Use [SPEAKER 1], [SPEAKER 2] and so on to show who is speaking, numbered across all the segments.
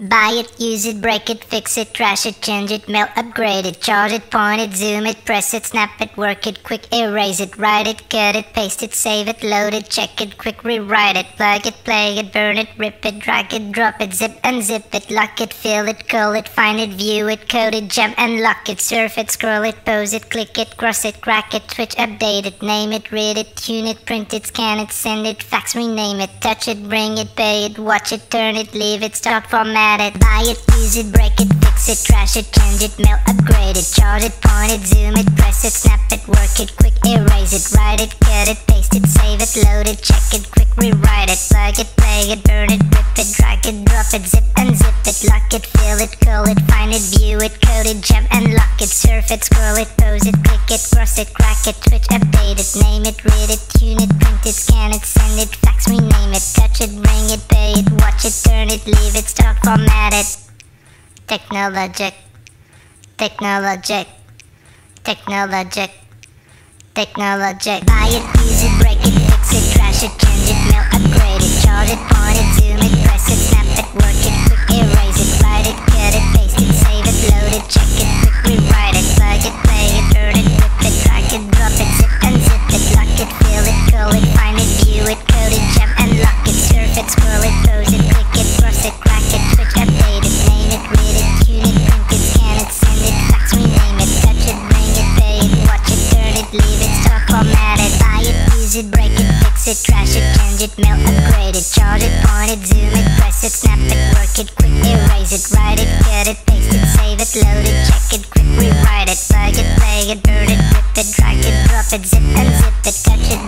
[SPEAKER 1] Buy it, use it, break it, fix it, trash it, change it, mail, upgrade it, charge it, point it, zoom it, press it, snap it, work it, quick erase it, write it, cut it, paste it, save it, load it, check it, quick rewrite it, plug it, play it, burn it, rip it, drag it, drop it, zip unzip it, lock it, fill it, call it, find it, view it, code it, jump and lock it, surf it, scroll it, pose it, click it, cross it, crack it, switch, update it, name it, read it, tune it, print it, scan it, send it, fax, rename it, touch it, bring it, pay it, watch it, turn it, leave it, start, format at it, buy it, use it, break it, fix it, trash it, change it, mail, upgrade it, charge it, point it, zoom it, press it, snap it, work it, quick erase it, write it, cut it, paste it, save it, load it, check it, quick rewrite it, plug it, play it, burn it, rip it, drag it, drop it, zip and unzip it, lock it, fill it, call it, find it, view it, code it, jump and lock it, surf it, scroll it, pose it, click it, cross it, crack it, switch, update it, name it, read it, tune it, print it, scan it, send it, fax, rename it, touch it, bring it, pay it, watch it, turn it, leave it, start, format it. Technologic, technologic, technologic, technologic. Buy it, use it, break it, fix it, trash it, change it, mail, upgrade it, charge it, point it, zoom it, press it, snap it, work it, break it, trash it, change it, mail, upgrade it, charge it, point it, zoom it, press it, snap it, work it, quick erase it, write it, cut it, paste it, save it, load it, check it, quick rewrite it, plug it, play it, burn it, rip it, drag it, drop it, zip it, touch it, bring it,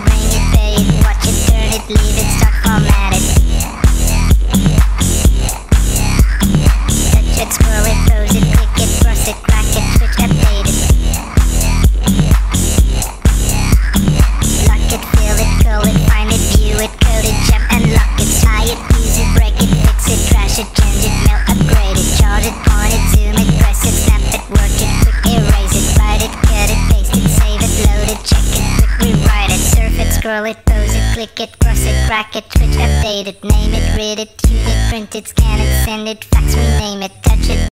[SPEAKER 1] scroll it, pose it, click it, cross it, crack it, switch, update it, name it, read it, tune it, print it, scan it, send it, fax, rename it, touch it.